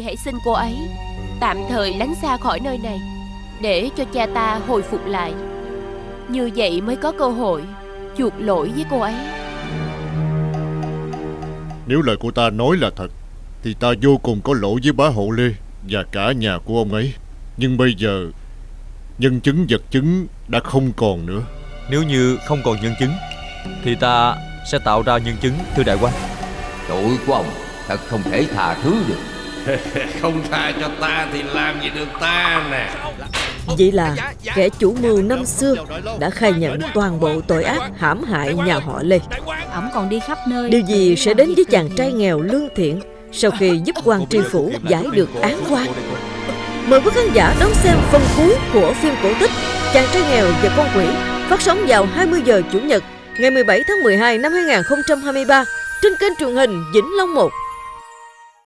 Ngươi hãy xin cô ấy Tạm thời lánh xa khỏi nơi này Để cho cha ta hồi phục lại. Như vậy mới có cơ hội Chuộc lỗi với cô ấy. Nếu lời của ta nói là thật Thì ta vô cùng có lỗi với bá hộ Lê Và cả nhà của ông ấy. Nhưng bây giờ Nhân chứng vật chứng đã không còn nữa. Nếu như không còn nhân chứng Thì ta sẽ tạo ra nhân chứng thưa đại quan Tội của ông thật không thể tha thứ được Không tha cho ta thì làm gì được ta nè Vậy là kẻ chủ mưu năm xưa đã khai nhận toàn bộ tội ác hãm hại nhà họ Lê. Ổng còn đi khắp nơi Điều gì sẽ đến với chàng trai nghèo lương thiện sau khi giúp quan tri phủ giải được án quan? Mời quý khán giả đón xem phần cuối của phim cổ tích Chàng trai nghèo và con quỷ phát sóng vào 20 giờ Chủ nhật ngày 17 tháng 12 năm 2023 trên kênh truyền hình Vĩnh Long 1